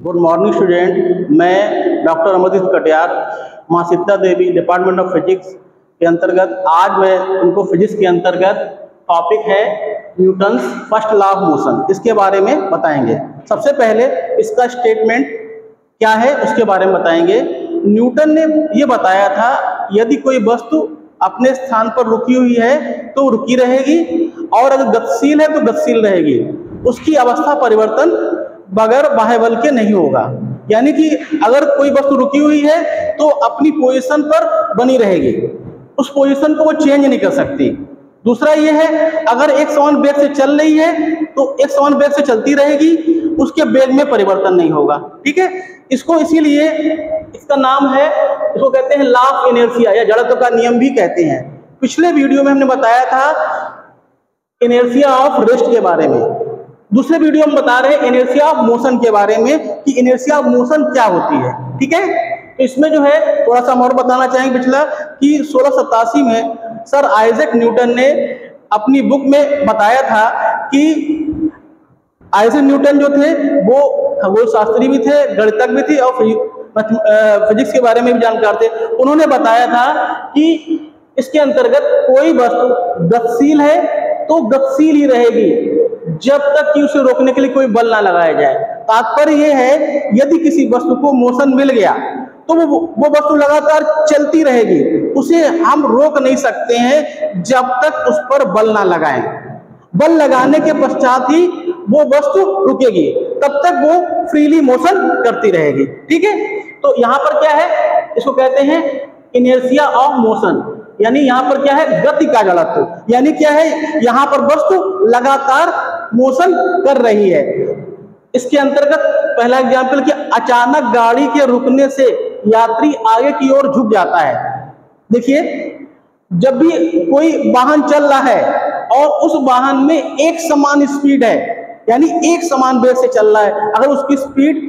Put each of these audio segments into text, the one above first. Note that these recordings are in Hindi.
गुड मॉर्निंग स्टूडेंट मैं डॉक्टर अमरदीप कटियार माँ Sita Devi department of physics के अंतर्गत आज मैं उनको फिजिक्स के अंतर्गत टॉपिक है Newton's first law of motion इसके बारे में बताएँगे। सबसे पहले इसका स्टेटमेंट क्या है, उसके बारे में बताएँगे। न्यूटन ने ये बताया था, यदि कोई वस्तु अपने स्थान पर रुकी हुई है तो रुकी रहेगी, और अगर गतिशील है तो गतिशील रहेगी। उसकी अवस्था परिवर्तन बगैर बाह्य बल के नहीं होगा। यानी कि अगर कोई वस्तु रुकी हुई है तो अपनी पोजीशन पर बनी रहेगी। उस पोजीशन को वो चेंज नहीं कर सकती। दूसरा ये है, अगर एक समान वेग से चल रही है तो एक समान वेग से चलती रहेगी, उसके वेग में परिवर्तन नहीं होगा। ठीक है? इसको इसीलिए इसका नाम है, इसको कहते हैं लॉ ऑफ़ इनर्शिया या जड़त्व का नियम भी कहते हैं। पिछले वीडियो में हमने बताया था इनर्शिया ऑफ़ रेस्ट के बारे में। दूसरे वीडियो में बता रहे हैं इनर्शिया ऑफ़ मोशन के बारे में कि इनर्शिया ऑफ़ मोशन क्या होती है, ठीक है? तो इसमें जो है थोड़ा सा हम और बताना चाहेंगे पिछला कि सोलह में सर आइजक न्यूटन ने अपनी बुक में बताया था कि आइजक न्यूटन जो थे, वो खगोल शास्त्री भी थे, गणितज्ञ भी थे और फिजिक्स के बारे में भी जानकार थे। उन्होंने बताया था कि इसके अंतर्गत कोई वस्तु गतिशील है तो गतिशील ही रहेगी। जब तक कि उसे रोकने के लिए कोई बल ना लगाया जाए। तात्पर्य यह है, यदि किसी वस्तु को मोशन मिल गया तो वो वो वस्तु लगातार चलती रहेगी। उसे हम रोक नहीं सकते हैं जब तक उस पर बल ना लगाएँ। बल लगाने के पश्चात ही वो वस्तु रुकेगी। तब तक वो फ्रीली मोशन करती रहेगी। ठीक है? तो यहाँ पर क्या है? इसको कहते हैं इनर्सिया ऑफ़ मोशन यानी यहाँ पर क्या है? गति का जड़त्व। यानी क्या है? यहाँ पर वस्तु लगातार मोशन कर रही है। इसके अंतर्गत पहला एग्ज़ाम्पल कि अचानक गाड़ी के रुकने से यात्री आगे की ओर झुक जाता है। देखिए, जब भी कोई वाहन चल रहा है और उस वाहन में एक समान स्पीड है, यानी एक समान वेग से चल रहा है, अगर उसकी स्पीड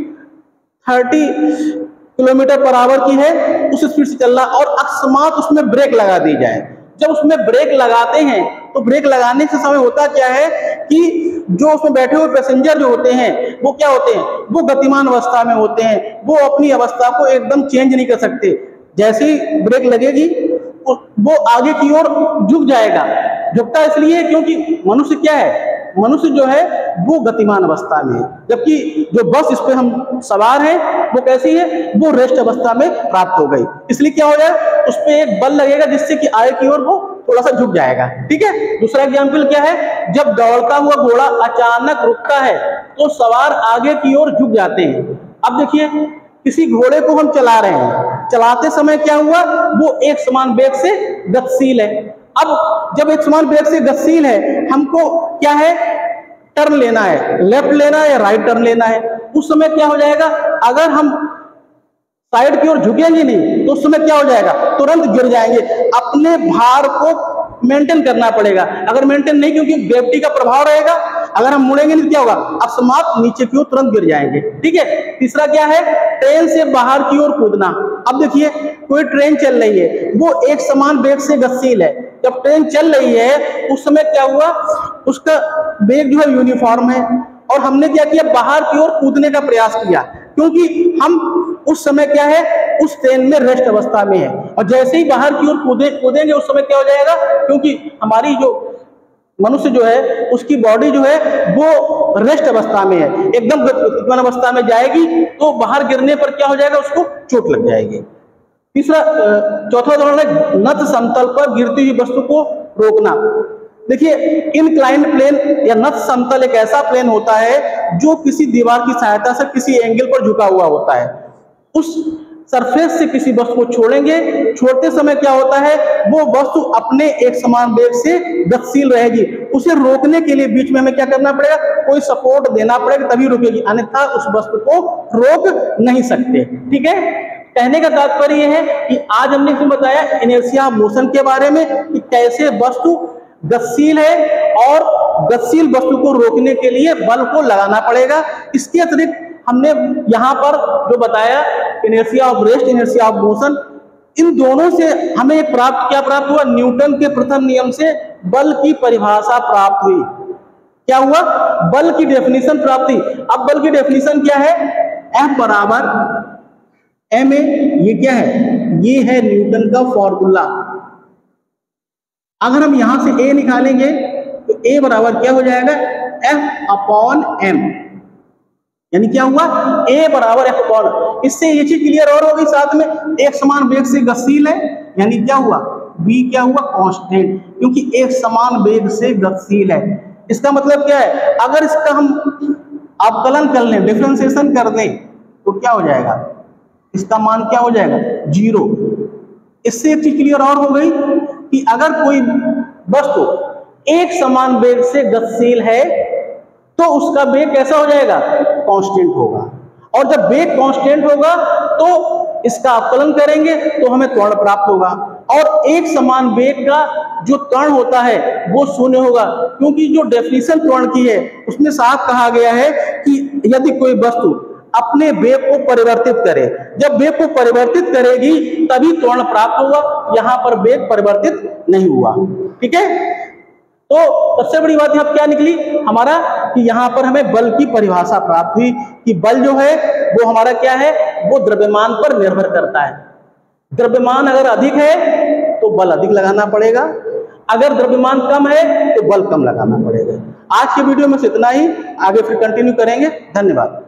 30 किलोमीटर पर आवर की है, उस स्पीड से चल रहा है और अकस्मात उसमें ब्रेक लगा दी जाए। जब उसमें ब्रेक लगाते हैं तो ब्रेक लगाने से समय होता क्या है कि जो उसमें बैठे हुए पैसेंजर जो होते हैं, वो क्या होते हैं? वो गतिमान अवस्था में होते हैं। वो अपनी अवस्था को एकदम चेंज नहीं कर सकते। जैसे ही ब्रेक लगेगी, वो आगे की ओर झुक जाएगा। झुकता इसलिए क्योंकि मनुष्य क्या है? मनुष्य जो है, वो गतिमान अवस्था में है। जबकि जो बस इस पर हम सवार हैं, वो कैसी है? वो रेस्ट अवस्था में प्राप्त हो गई। इसलिए क्या हो जाए? उस पर एक बल लगेगा जिससे कि आगे की ओर वो थोड़ा सा झुक जाएगा, ठीक है? दूसरा एग्ज़ाम्पल क्या है? जब दौड़ता हुआ घोड़ा अचानक रुकता है तो सवार आगे की ओर झुक जाते हैं। अब देखिए, किसी घोड़े को हम चला रहे हैं। चलाते समय क्या हुआ? वो एक समान वेग से गतिशील है। अब जब एक समान वेग से गतिशील है, हमको क्या है? टर्न लेना है। लेफ़्ट लेना है या राइट टर्न लेना है। उस समय क्या हो जाएगा? अगर हम साइड की ओर झुकेंगे नहीं तो उस समय क्या हो जाएगा? तुरंत गिर जाएँगे। अपने भार को मेंटेन करना पड़ेगा। अगर मेंटेन नहीं, क्योंकि ग्रेविटी का प्रभाव रहेगा, अगर हम मुड़ेंगे नहीं तो क्या होगा? अकस्मात नीचे की ओर तुरंत गिर जाएँगे। ठीक है? तीसरा क्या है? ट्रेन से बाहर की ओर कूदना। अब देखिए, कोई ट्रेन चल रही है, वो एक समान वेग से गतिशील है। जब ट्रेन चल रही है, उस समय क्या हुआ? उसका वेग जो है यूनिफॉर्म है। और हमने क्या किया? बाहर की ओर कूदने का प्रयास किया। क्योंकि हम उस समय क्या है? उस ट्रेन में रेस्ट अवस्था में है। और जैसे ही बाहर की ओर कूदे, कूदेंगे, उस समय क्या हो जाएगा? क्योंकि हमारी जो मनुष्य जो है, उसकी बॉडी जो है, वो रेस्ट अवस्था में है। एकदम गतिमान अवस्था में जाएगी तो बाहर गिरने पर क्या हो जाएगा? उसको चोट लग जाएगी। तीसरा चौथा उदाहरण है, नत समतल पर गिरती हुई वस्तु को रोकना। देखिए इनक्लाइंड प्लेन या नत समतल एक ऐसा प्लेन होता है, जो किसी दीवार की सहायता से किसी एंगल पर झुका हुआ होता है। उस सरफेस से किसी वस्तु को छोड़ेंगे। छोड़ते समय क्या होता है? वो वस्तु अपने एक समान वेग से गतिशील रहेगी। उसे रोकने के लिए बीच में हमें क्या करना पड़ेगा? कोई सपोर्ट देना पड़ेगा, तभी रुकेगी। अन्यथा उस वस्तु को रोक नहीं सकते। ठीक है? कहने का तात्पर्य यह है कि आज हमने इसमें बताया इनर्सिया मोशन के बारे में कि कैसे वस्तु गतिशील है और गतिशील वस्तु को रोकने के लिए बल को लगाना पड़ेगा। इसके अतिरिक्त हमने यहाँ पर जो बताया inertia of rest inertia of motion इन दोनों से हमें प्राप्त, क्या प्राप्त हुआ? न्यूटन के प्रथम नियम से बल की परिभाषा प्राप्त हुई। क्या हुआ? बल की डेफिनेशन प्राप्त हुई। अब बल की डेफिनेशन क्या है? एफ़ बराबर एम ए ये क्या है? ये है न्यूटन का फॉर्मूला अगर हम यहाँ से ए निकालेंगे तो ए बराबर क्या हो जाएगा? एफ़ अपॉन एम यानी क्या हुआ? ए बराबर एफ़ अपॉन इससे ये चीज़ क्लियर और हो गई साथ में। एक समान वेग से गतिशील है, यानी क्या हुआ? V क्या हुआ? कांस्टेंट क्योंकि एक समान वेग से गतिशील है। इसका मतलब क्या है? अगर इसका हम अवकलन कर लें डिफ्रेंसिएशन कर दें तो क्या हो जाएगा? इसका मान क्या हो जाएगा? ज़ीरो इससे एक चीज़ क्लियर और हो गई कि अगर कोई वस्तु एक समान वेग से गतिशील है तो उसका वेग कैसा हो जाएगा? कांस्टेंट होगा। और जब वेग कांस्टेंट होगा तो इसका अवकलन करेंगे तो हमें त्वरण प्राप्त होगा। और एक समान वेग का जो त्वरण होता है, वो शून्य होगा। क्योंकि जो डेफिनेशन त्वरण की है, उसमें साफ़ कहा गया है कि यदि कोई वस्तु अपने वेग को परिवर्तित करे, जब वेग को परिवर्तित करेगी, तभी त्वरण प्राप्त होगा। यहाँ पर वेग परिवर्तित नहीं हुआ। ठीक है? तो सबसे बड़ी बात यहाँ क्या निकली? हमारा कि यहाँ पर हमें बल की परिभाषा प्राप्त हुई कि बल जो है, वो हमारा क्या है? वो द्रव्यमान पर निर्भर करता है। द्रव्यमान अगर अधिक है तो बल अधिक लगाना पड़ेगा। अगर द्रव्यमान कम है तो बल कम लगाना पड़ेगा। आज के वीडियो में इतना ही। आगे फिर कंटिन्यू करेंगे। धन्यवाद।